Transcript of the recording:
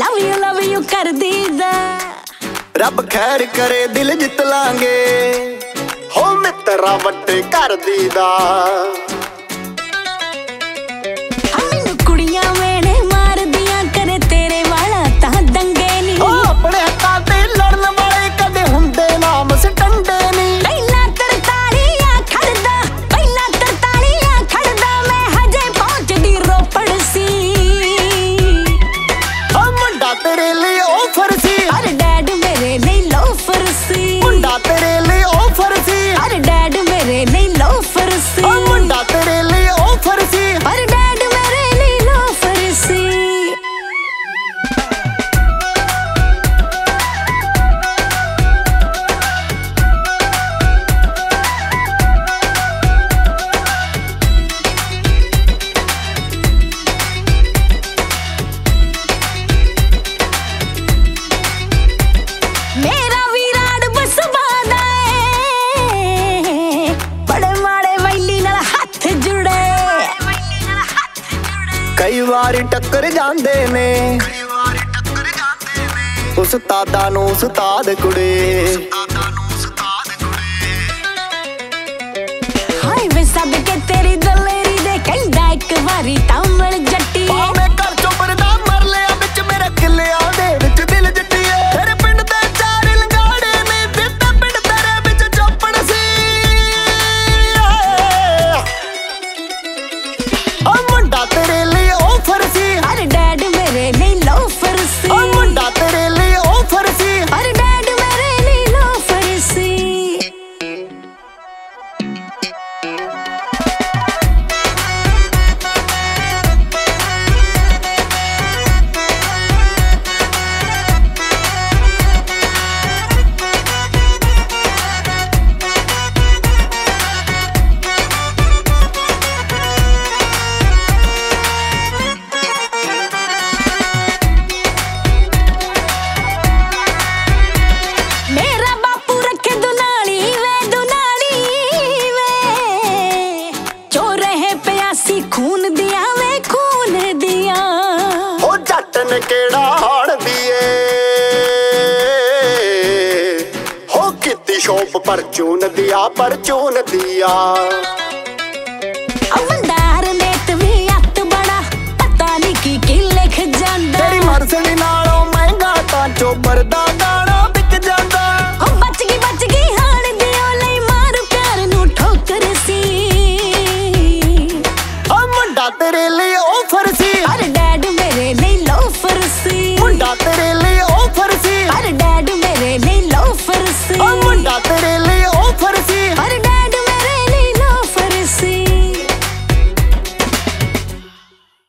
Love you love you ਕਰ ਦੀਦਾ ਰੱਬ ਖੈਰ ਕਰੇ, ਦਿਲ ਜਿੱਤ ਲਾਂਗੇ। ਹੋ ਮਿੱਤਰਾ ਵੱਟੇ ਕਰ ਦੀਦਾ ਵਾਰੀ ਟੱਕਰ ਜਾਂਦੇ ਨੇ। ਉਸਤਾਦਾਂ ਨੂੰ ਉਸਤਾਦ ਕੁੜੇ। ਹਾਏ ਵੇ ਸਦਕੇ ਤੇਰੀ ਦਲੇਰੀ ਦੇ ਕਹਿੰਦਾ ਇੱਕ ਵਾਰੀ ਤਾਂ ਦਿਨ ਕਿਹੜਾ ਹਾੜਦੀ ਏ ਹੋ ਕਿੱਤੀ ਸ਼ੋਪ ਪਰਚੂਨ ਦਿਆ ਦਿਆ। ਅਮਨਦਾਰ ਨੇ ਤਵੀ ਨਾਲੋਂ ਮਹਿੰਗਾ ਤਾਂ ਜੋ ਪਰਦਾ ਗਾਣਾ ਜਾਂਦਾ। ਹੋ ਬਚ ਗਈ ਬਚ ਗਈ ਲਈ ਮਾਰ ਪਿਆਰ ਨੂੰ ਠੋਕਰ ਸੀ। ਅਮਨਦਾ ਤੇਰੇ ਲਈ ਆਫਰ ਸੀ। ਹਰ